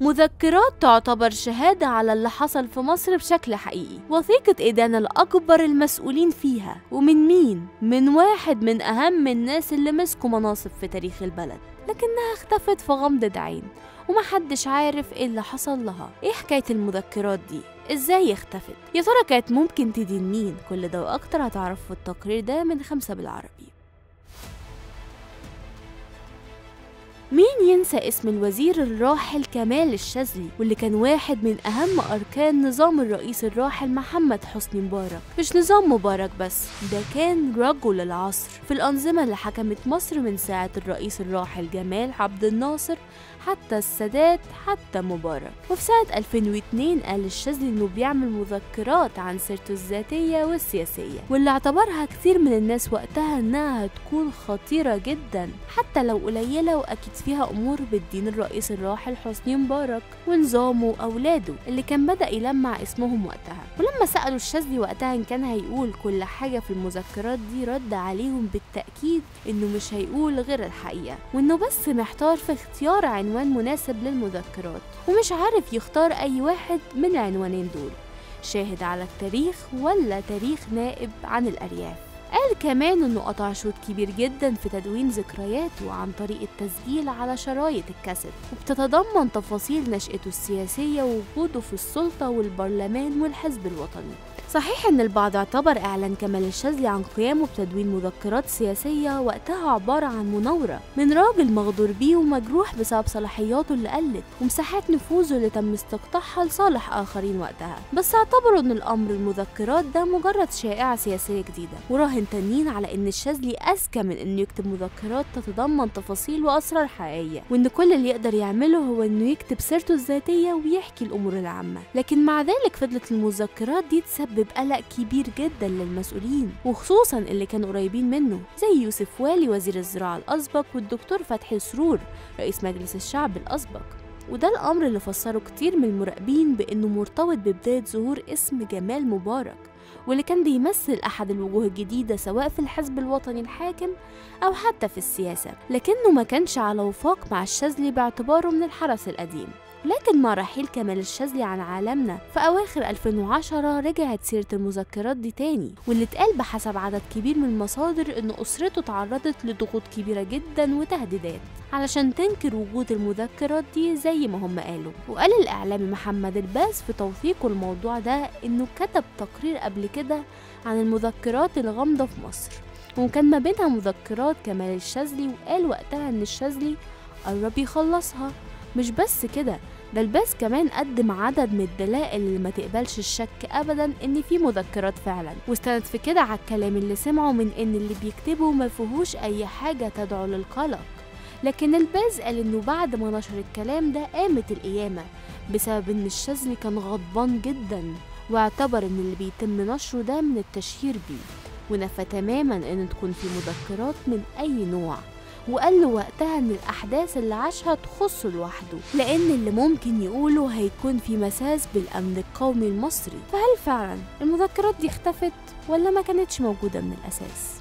مذكرات تعتبر شهادة على اللي حصل في مصر بشكل حقيقي. وثيقة إدانة لأكبر المسؤولين فيها. ومن مين؟ من واحد من أهم الناس اللي مسكوا مناصب في تاريخ البلد. لكنها اختفت في غمضة عين. ومحدش عارف إيه اللي حصل لها. إيه حكاية المذكرات دي؟ إزاي اختفت؟ يا ترى كانت ممكن تدين مين؟ كل ده وأكتر هتعرف في التقرير ده من خمسة بالعربي. مين ينسى اسم الوزير الراحل كمال الشاذلي واللي كان واحد من أهم أركان نظام الرئيس الراحل محمد حسني مبارك؟ مش نظام مبارك بس ده كان رجل العصر. في الأنظمة اللي حكمت مصر من ساعة الرئيس الراحل جمال عبد الناصر حتى السادات حتى مبارك. وفي سنة 2002 قال الشاذلي إنه بيعمل مذكرات عن سيرته الذاتية والسياسية واللي اعتبرها كتير من الناس وقتها إنها هتكون خطيرة جدا حتى لو قليلة وأكيد فيها أمور بتدين الرئيس الراحل حسني مبارك ونظامه وأولاده اللي كان بدأ يلمع اسمهم وقتها. ولما سألوا الشاذلي وقتها إن كان هيقول كل حاجة في المذكرات دي رد عليهم بالتأكيد إنه مش هيقول غير الحقيقة وإنه بس محتار في اختيار عنوان مناسب للمذكرات ومش عارف يختار أي واحد من العنوانين دول. شاهد على التاريخ ولا تاريخ نائب عن الأرياف؟ قال كمان إنه قطع شوط كبير جدا في تدوين ذكرياته عن طريق التسجيل على شرايط الكاسيت. وبتتضمن تفاصيل نشأته السياسية ووجوده في السلطة والبرلمان والحزب الوطني. صحيح إن البعض اعتبر إعلان كمال الشاذلي عن قيامه بتدوين مذكرات سياسية وقتها عبارة عن مناورة من راجل مغدور بيه ومجروح بسبب صلاحياته اللي قلت ومساحات نفوذه اللي تم استقطاعها لصالح آخرين وقتها. بس اعتبروا إن الأمر المذكرات ده مجرد شائعة سياسية جديدة وراهن تانيين على إن الشاذلي أذكى من إنه يكتب مذكرات تتضمن تفاصيل وأسرار حقيقية وإن كل اللي يقدر يعمله هو إنه يكتب سيرته الذاتية ويحكي الأمور العامة. لكن مع ذلك فضلت المذكرات دي تسبب سبب قلق كبير جدا للمسؤولين وخصوصا اللي كانوا قريبين منه زي يوسف والي وزير الزراعة الأسبق والدكتور فتحي سرور رئيس مجلس الشعب الأسبق. وده الأمر اللي فسره كتير من المراقبين بأنه مرتبط ببداية ظهور اسم جمال مبارك واللي كان بيمثل أحد الوجوه الجديدة سواء في الحزب الوطني الحاكم أو حتى في السياسة لكنه ما كانش على وفاق مع الشاذلي باعتباره من الحرس القديم. لكن مع رحيل كمال الشاذلي عن عالمنا في أواخر 2010 رجعت سيرة المذكرات دي تاني واللي اتقال بحسب عدد كبير من المصادر إن أسرته تعرضت لضغوط كبيرة جدا وتهديدات علشان تنكر وجود المذكرات دي زي ما هم قالوا. وقال الإعلامي محمد الباز في توثيقه الموضوع ده إنه كتب تقرير قبل كده عن المذكرات الغامضة في مصر وكان ما بينها مذكرات كمال الشاذلي وقال وقتها إن الشاذلي قرب يخلصها. مش بس كده ده الباز كمان قدم عدد من الدلائل اللي ما تقبلش الشك ابدا إن في مذكرات فعلا. واستند في كده على الكلام اللي سمعه من إن اللي بيكتبه ما فيهوش أي حاجة تدعو للقلق. لكن الباز قال إنه بعد ما نشر الكلام ده قامت القيامة بسبب إن الشاذلي كان غضبان جدا واعتبر إن اللي بيتم نشره ده من التشهير بيه. ونفى تماما إن تكون في مذكرات من أي نوع. وقال له وقتها إن الأحداث اللي عاشها تخصه لوحده لأن اللي ممكن يقوله هيكون في مساس بالأمن القومي المصري. فهل فعلا المذكرات دي اختفت ولا ما كانتش موجودة من الأساس؟